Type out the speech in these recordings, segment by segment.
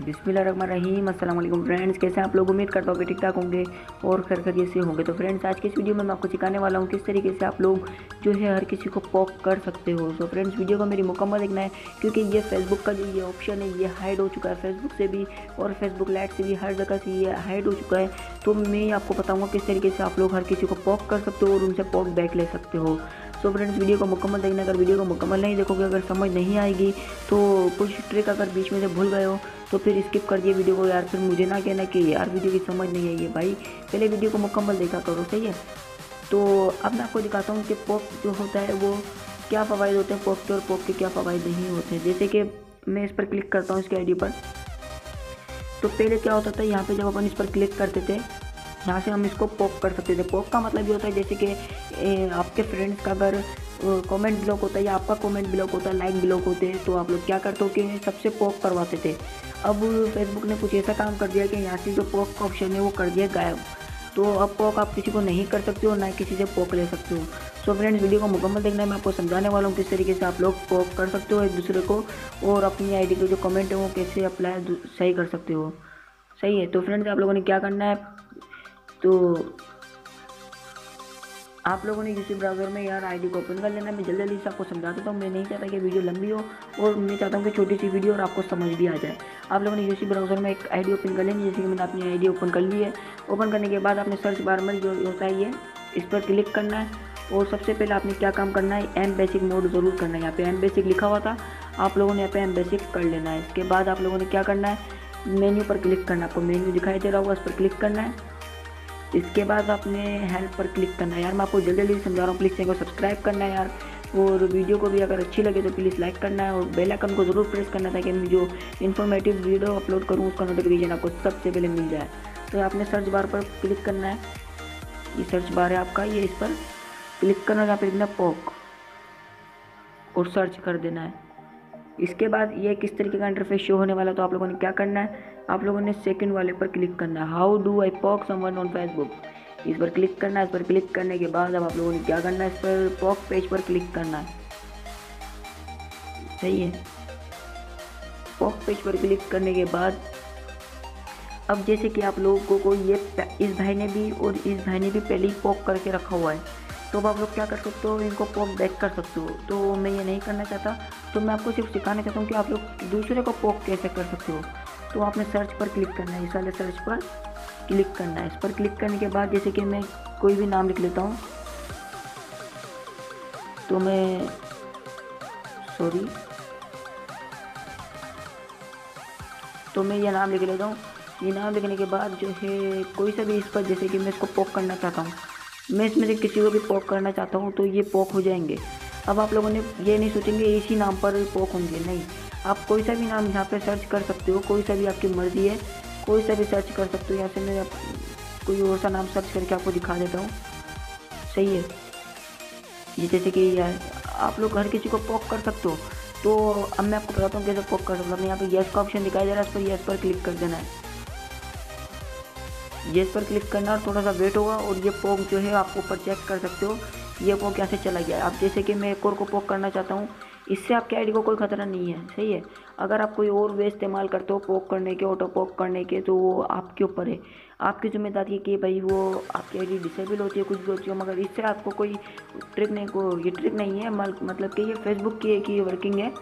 बिस्मिल्लाहिर्रहमानिर्रहीम। अस्सलाम वालेकुम फ्रेंड्स, कैसे आप लोग? उम्मीद करता हूँ कि ठीक ठाक होंगे और खर खर से होंगे। तो फ्रेंड्स, आज के इस वीडियो में मैं आपको सिखाने वाला हूँ किस तरीके से आप लोग जो है हर किसी को पॉक कर सकते हो। तो फ्रेंड्स, वीडियो को मेरी मुकम्मल देखना है, क्योंकि ये फेसबुक का जो ये ऑप्शन है, ये हाइड हो चुका है फेसबुक से भी और फेसबुक लाइट से भी हर जगह से ये हाइड हो चुका है। तो मैं आपको बताऊँगा किस तरीके से आप लोग हर किसी को पॉक कर सकते हो और उनसे पॉक बैक ले सकते हो। सो फ्रेंड्स, वीडियो को मुकम्मल देखना अगर वीडियो को मुकम्मल नहीं देखोगे, अगर समझ नहीं आएगी तो कुछ ट्रिक अगर बीच में से भूल गए हो तो फिर स्किप कर दिए वीडियो को यार। फिर मुझे ना कहना कि यार वीडियो की समझ नहीं आई है भाई। पहले वीडियो को मुकम्मल देखा करो, सही है? तो अब मैं आपको दिखाता हूँ कि पॉप जो होता है वो क्या फ़वाद होते हैं पॉप के और पॉप के क्या फ़वाद नहीं होते हैं। जैसे कि मैं इस पर क्लिक करता हूँ इसके आई पर। तो पहले क्या होता था, यहाँ पे जब अपन इस पर क्लिक करते थे, यहाँ से हम इसको पॉप कर सकते थे। पॉप का मतलब ये होता है जैसे कि आपके फ्रेंड्स का अगर कमेंट ब्लॉक होता है या आपका कमेंट ब्लॉक होता है लाइक ब्लॉक होते हैं तो आप लोग क्या करते हो कि सबसे पॉप करवाते थे। अब फेसबुक ने कुछ ऐसा काम कर दिया कि यहाँ से जो पॉक का ऑप्शन है वो कर दिया गायब। तो अब पॉक आप किसी को नहीं कर सकते हो, ना किसी से पॉक ले सकते हो। सो फ्रेंड्स वीडियो को मुकम्मल देखना है। मैं आपको समझाने वाला हूँ किस तरीके से आप लोग पॉक कर सकते हो एक दूसरे को और अपनी आईडी के जो कमेंट है वो कैसे अप्लाई सही कर सकते हो। सही है? तो फ्रेंड्स आप लोगों ने क्या करना है? तो आप लोगों ने यूट्यूब ब्राउज़र में यार आईडी को ओपन कर लेना मैं जल्दी जल्दी से आपको समझा देता हूँ। मैं नहीं चाहता कि वीडियो लंबी हो और मैं चाहता हूँ कि छोटी सी वीडियो और आपको समझ भी आ जाए। आप लोगों ने यूट्यूब ब्राउज़र में एक आईडी ओपन कर लेनी जैसे कि मैंने अपनी आईडी ओपन कर ली है। ओपन करने के बाद आपने सर्च बार में जो होता है ये, इस पर क्लिक करना है। और सबसे पहले आपने क्या काम करना है? एम बेसिक मोड ज़रूर करना है। यहाँ पे एम बेसिक लिखा हुआ था। आप लोगों ने यहाँ पे एम बेसिक कर लेना है। इसके बाद आप लोगों ने क्या करना है? मेन्यू पर क्लिक करना है। आपको मेन्यू दिखाई दे रहा होगा, उस पर क्लिक करना है। इसके बाद आपने हेल्प पर क्लिक करना है यार। मैं आपको जल्दी जल्दी समझा रहा हूँ। प्लीज़ चैनल को सब्सक्राइब करना है यार। और वीडियो को भी अगर अच्छी लगे तो प्लीज़ लाइक करना है। और बेल आइकन को ज़रूर प्रेस करना ताकि मैं जो इन्फॉर्मेटिव वीडियो अपलोड करूँ, उसका नोटिफिकेशन आपको सबसे पहले मिल जाए। तो आपने सर्च बार पर क्लिक करना है। ये सर्च बार है आपका। ये इस पर क्लिक करना है। यहाँ पर लिखना पॉक और सर्च कर देना है। इसके बाद ये किस तरीके का इंटरफेस शो होने वाला तो आप लोगों ने क्या करना है? आप लोगों ने सेकंड वाले पर क्लिक करना है। How do I poke someone on Facebook इस पर क्लिक करना है। इस पर क्लिक करने के बाद अब आप लोगों ने क्या करना है? इस पर पॉक पेज पर क्लिक करना है। सही है। पॉक पेज पर क्लिक करने के बाद अब जैसे कि आप लोगों को ये इस भाई ने भी और इस भाई ने भी पहले ही पॉक करके रखा हुआ है। तो अब आप लोग क्या कर सकते हो, इनको पॉक बैक कर सकते हो। तो मैं ये नहीं करना चाहता। तो मैं आपको सिर्फ़ सिखाना चाहता हूँ कि आप लोग दूसरे को पॉक कैसे कर सकते हो। तो आपने सर्च पर क्लिक करना है। इस वाले सर्च पर क्लिक करना है। इस पर क्लिक करने के बाद जैसे कि मैं कोई भी नाम लिख लेता हूँ। तो मैं सॉरी तो मैं ये नाम लिख लेता हूँ। ये नाम लिखने के बाद जो है कोई सा भी इस पर जैसे कि मैं इसको पॉक करना चाहता हूँ। मैं इसमें से किसी को भी पॉक करना चाहता हूँ तो ये पॉक हो जाएँगे। अब आप लोगों ने ये नहीं सोचेंगे, इसी नाम पर पॉक होंगे, नहीं। आप कोई सा भी नाम यहाँ पे सर्च कर सकते हो, कोई सा भी आपकी मर्ज़ी है, कोई सा भी सर्च कर सकते हो, यहाँ से मैं कोई और सा नाम सर्च करके आपको दिखा देता हूँ। सही है। ये जैसे कि आप लोग हर किसी को पॉक कर सकते हो तो अब मैं आपको बताता हूँ कैसे पॉक कर सकता हूँ। यहाँ पे येस का ऑप्शन दिखाई दे रहा है इस पर येस पर क्लिक कर देना है। येस पर क्लिक करना और थोड़ा सा वेट होगा और ये पॉक जो है आप ऊपर चेक कर सकते हो, ये पॉक यहाँ से चला गया अब जैसे कि मैं एक और को पॉक करना चाहता हूँ, इससे आपके आईडी को कोई ख़तरा नहीं है, सही है? अगर आप कोई और वे इस्तेमाल करते हो पोक करने के, ऑटो पोक करने के तो वो आपके ऊपर है। आपकी ज़िम्मेदारी है कि भाई वो आपकी आईडी डिसेबल होती है, कुछ भी होती है, मगर इससे आपको कोई ट्रिक नहीं, को ये ट्रिक नहीं है मतलब कि ये फेसबुक की एक ही वर्किंग है।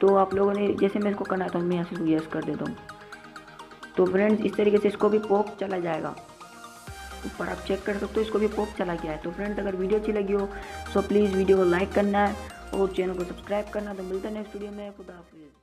तो आप लोगों ने, जैसे मैं इसको करना था मैं यहाँ से यस कर देता हूँ। तो फ्रेंड्स इस तरीके से इसको भी पॉप चला जाएगा। ऊपर आप चेक कर सकते हो, इसको भी पॉप चला गया है। तो फ्रेंड्स अगर वीडियो अच्छी लगी हो तो प्लीज़ वीडियो को लाइक करना है और चैनल को सब्सक्राइब करना। तो मिलता है नेक्स्ट वीडियो में। खुदा हाफिज़।